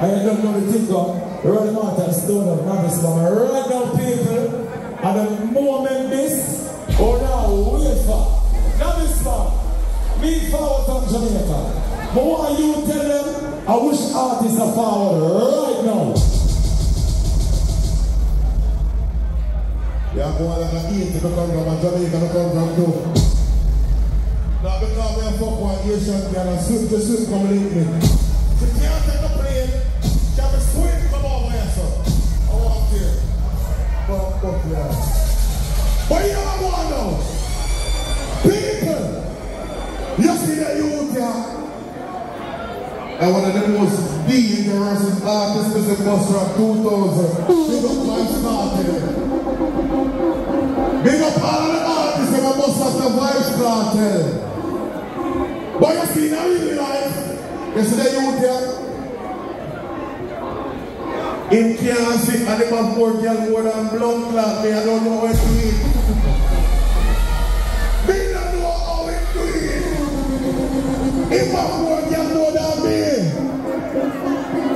I don't know the thing. Right now, I'm still up. Novice mama. Right now, people. And the moment oh, this, or now, wait for. Novice mama. Me forward from Jamaica. But what you tell them? I wish artists are forward right now. Yeah, boy, like an eat to come from Jamaica to come from too. Now because we are fuck one Asian girl and swim to swim come link You see the youth here? And one of the most dangerous artists is the Buster 2000. Big up my started. Big up all of the artists that must have the vibes planted. But you see now in you see the youth here? In see and him have more girl more than blood clot. I don't know how to do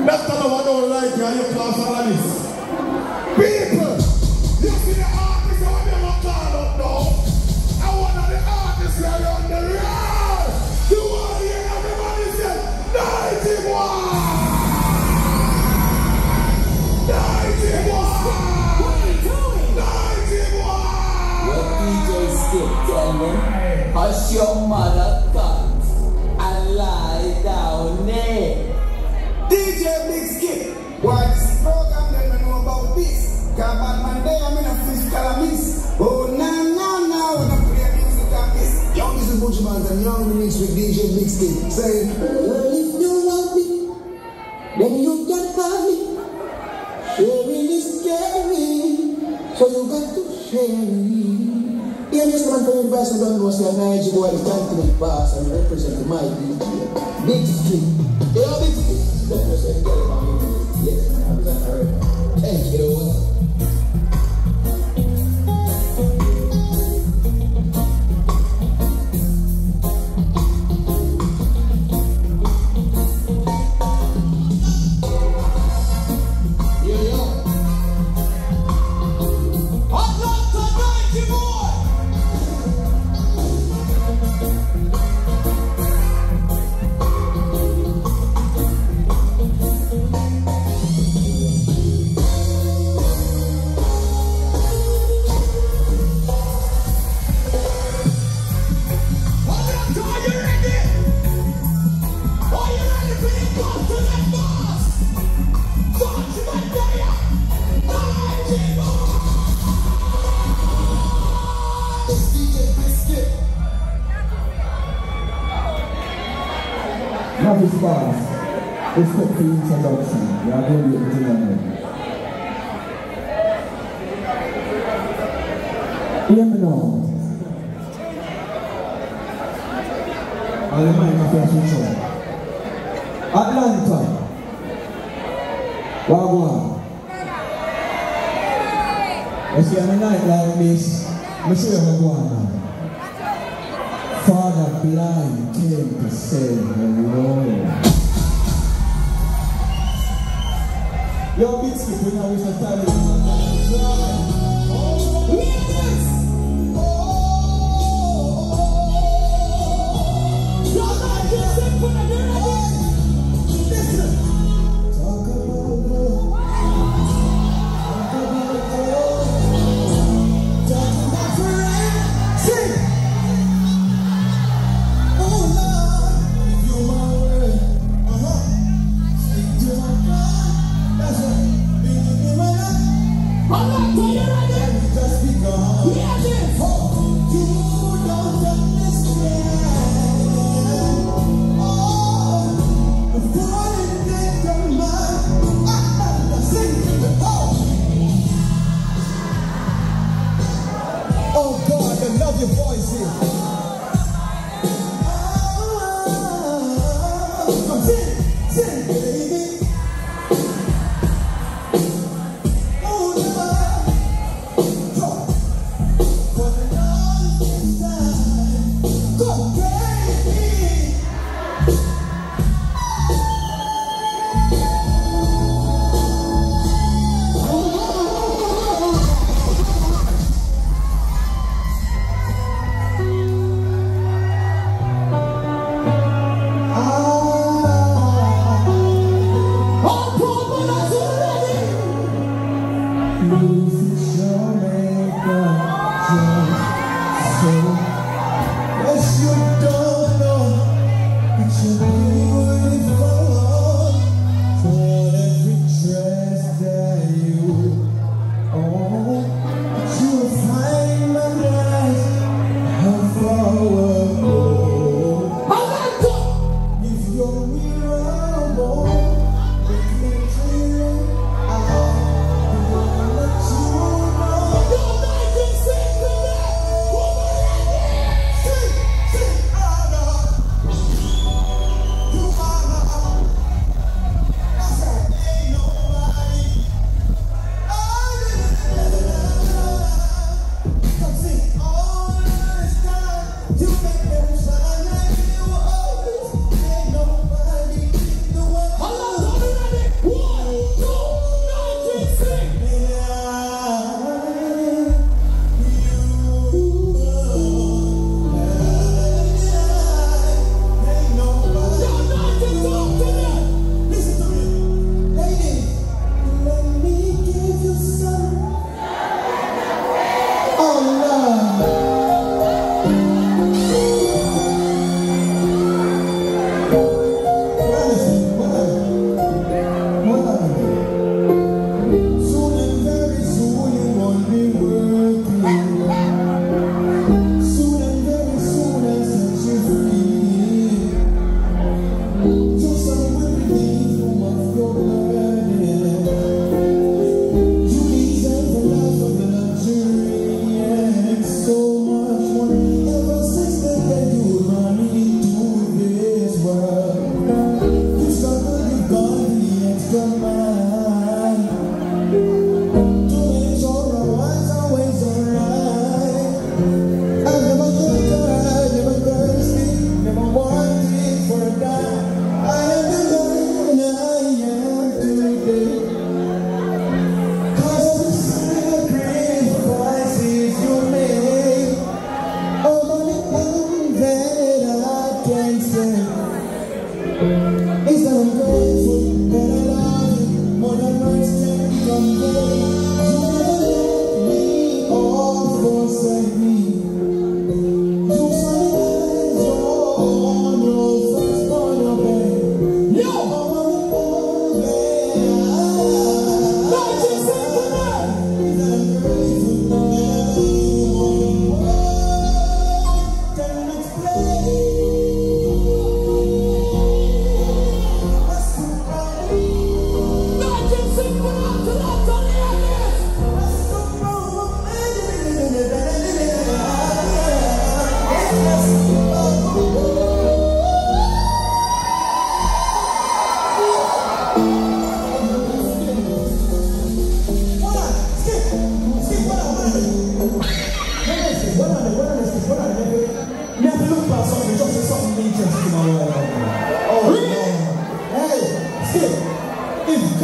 That's kind of what I don't like. And you class all you have me. Sharing is caring, so you got to share it. Yeah, just man from University of London was a Nigy Boy, the continent pass and represent my DJ. Big Skip. Yeah, Big Skip. Represent Gelman. Yes, I was at her. Thank you. I'll remind my. Atlanta. Wagwan. You see, a night like this, you're going. Father blind came to say hello. Yo, big skip, we know we should tell you. Talk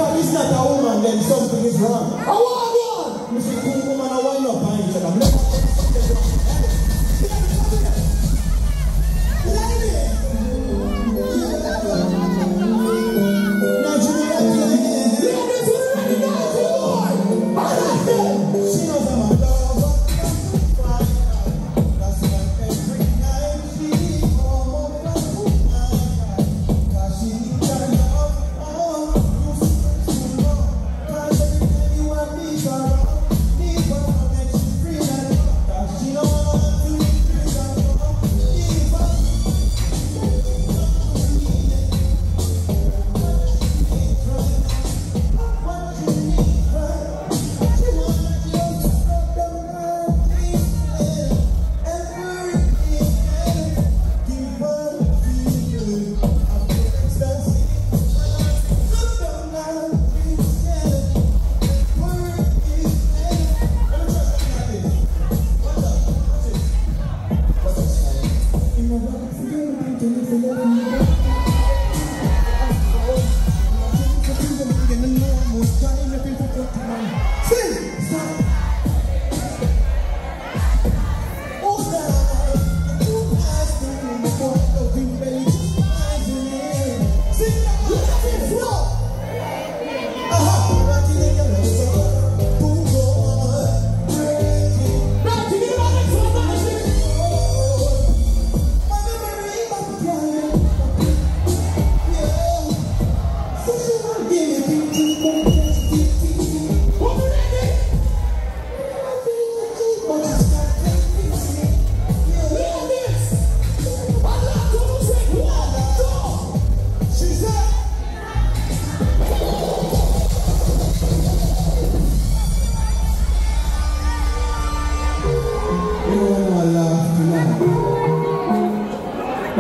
That is not a woman, then something is wrong. A woman! If you think woman, I wind up.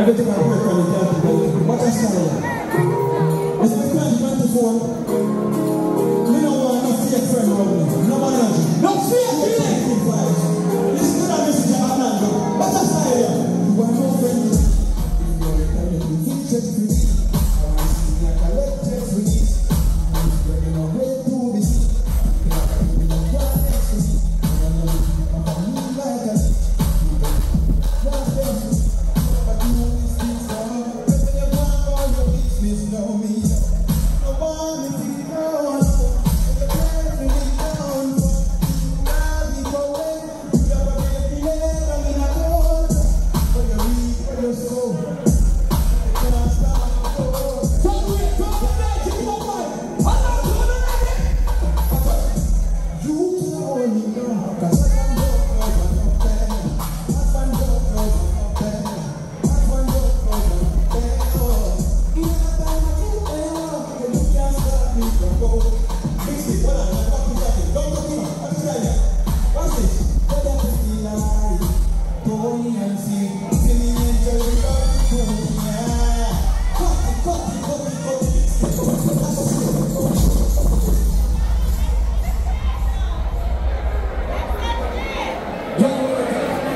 Levanta a mão. You no me.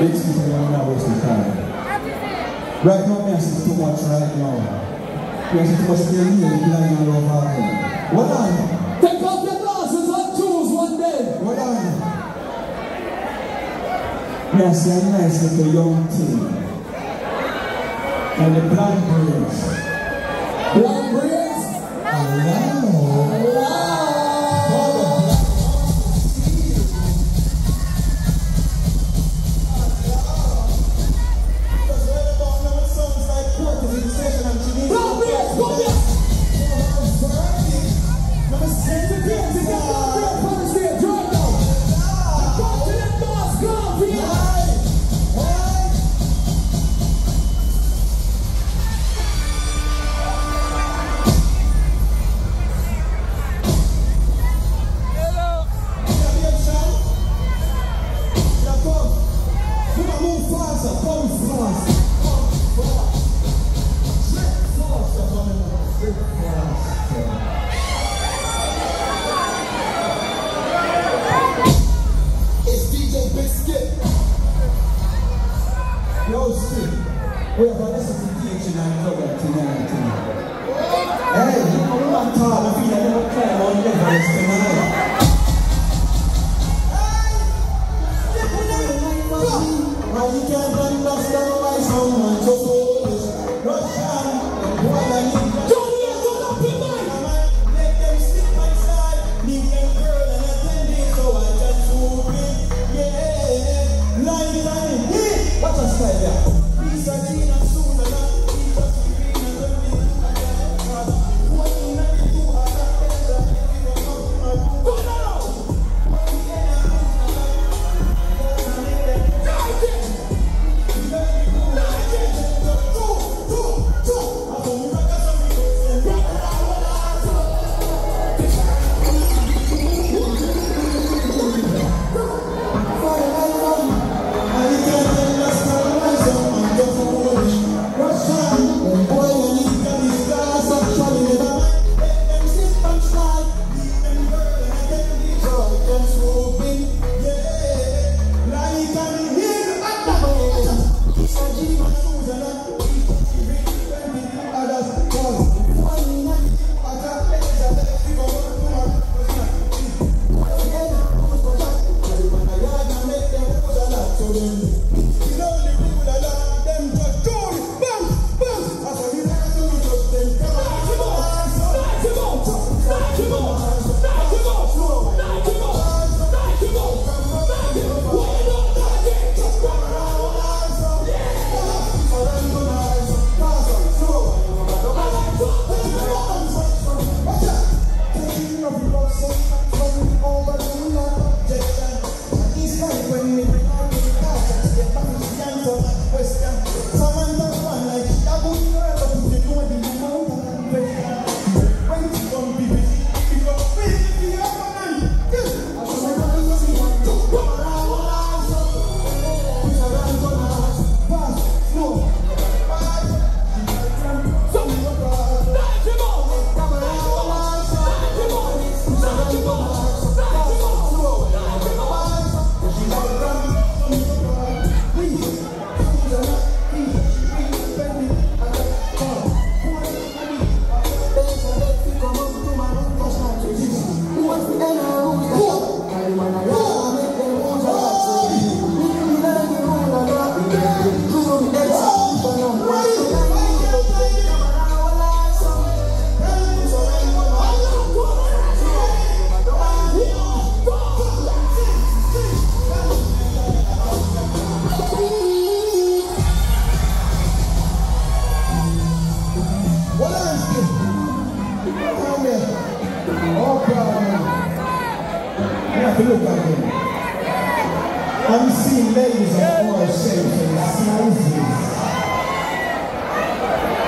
Ladies and I'm not wasting time. Right now, I too much right now. I see too much pain here, you can't even. What are you? mercy and mercy the young team and the black boys. I'm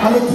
And